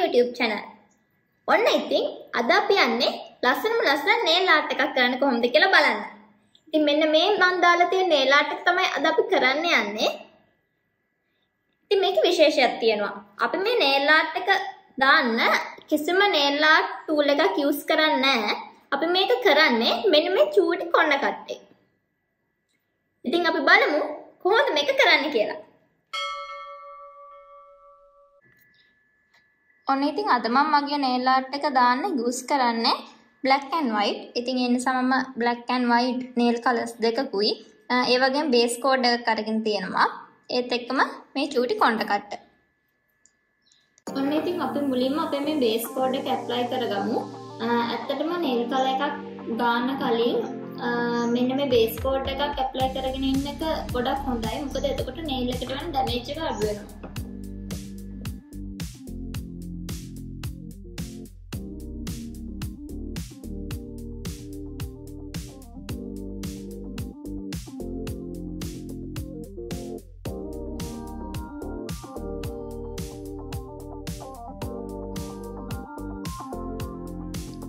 YouTube channel. ඔන්න ඉතින් අද අපි යන්නේ ලස්සනම ලස්සන nail art එකක් කරන්න කොහොමද කියලා බලන්න. ඉතින් මෙන්න මේ මම දාලා තියෙන nail art එක තමයි අද අපි කරන්න යන්නේ. ඉතින් මේකේ විශේෂයක් තියෙනවා. අපි මේ nail art එක දාන්න කිසිම nail art tool එකක් use කරන්නේ නැහැ. අපි මේක කරන්නේ මෙන්න මේ චූටි කොන්න කට්ටේ. ඉතින් අපි බලමු කොහොමද මේක කරන්න කියලා. ඔන්න ඉතින් අද මම මගේ nail art එක දාන්න use කරන්නේ black and white. ඉතින් ඒ නිසා මම black and white nail colors දෙකකුයි ඒ වගේම base coat එකක් අරගෙන තියෙනවා. ඒත් එක්කම මේ චූටි කොණ්ඩ කට්ට. ඔන්න ඉතින් අපි මුලින්ම අපේ මේ base coat එක apply කරගමු. ඇත්තටම nail color එකක් දාන්න කලින් මෙන්න මේ බේස් කෝඩ් එකක් ඇප්ලයි කරගෙන ඉන්න එක ගොඩක් හොඳයි. මොකද එතකොට nail එකට වෙන damage එක අඩු වෙනවා.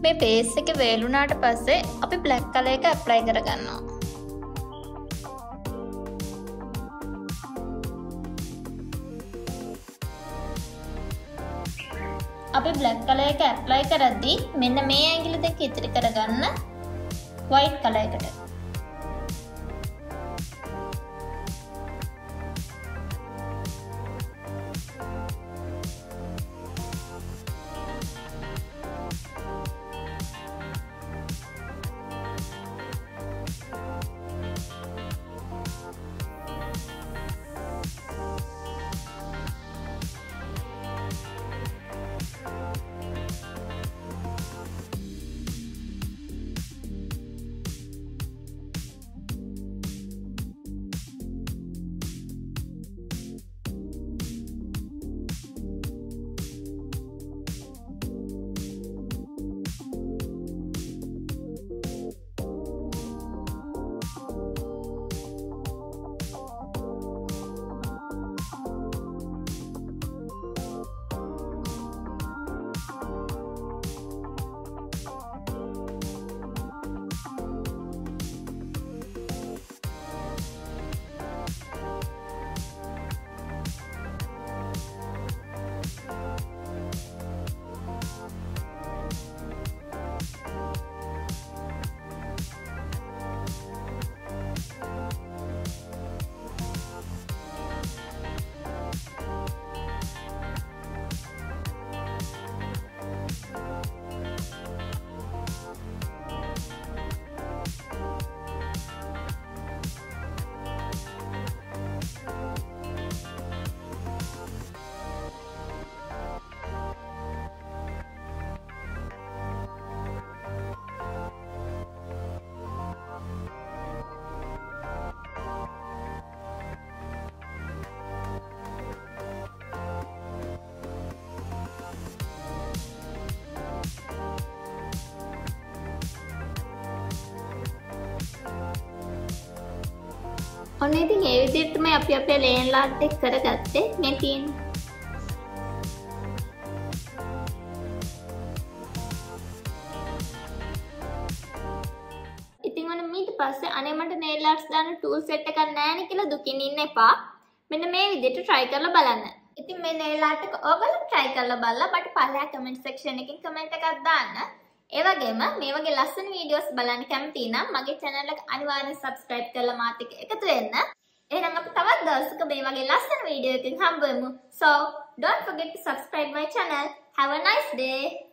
මේ බේස් එක වේලුනාට පස්සේ අපි බ්ලැක් කලර් එක ඇප්ලයි කරගන්නවා. අපි බ්ලැක් කලර් එක ඇප්ලයි කරද්දී මෙන්න මේ ඇඟිලි දෙක ඉතිරි කරගන්න වයිට් කලර් ඔන්න ඉතින් ඒ විදිහටම අපි අපේ ලේන් ලාට් එක කරගත්තේ මේ තියෙන ඉතින් ඔන්න ඊට පස්සේ අනේ මට nail arts දාන්න tool set එකක් නැහැ නේ කියලා දුකින් ඉන්න එපා. මෙන්න මේ විදිහට try කරලා බලන්න. ඉතින් මේ nail art එක ඔයගොල්ලෝ try කරලා බලලා මට පල්ලෙහා comment section එකකින් comment එකක් දාන්න. ඒ වගේම මේ වගේ ලස්සන වීඩියෝස් බලන්න කැමති නම් මගේ channel එක අනිවාර්යෙන් subscribe කරලා මාත් එක්ක එකතු වෙන්න. එහෙනම් අපි තවත් දවසක මේ වගේ ලස්සන වීඩියෝ එකකින් හම්බ වෙමු. So don't forget to subscribe my channel. Have a nice day.